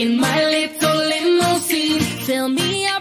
in my little limousine. Fill me up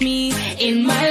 me in my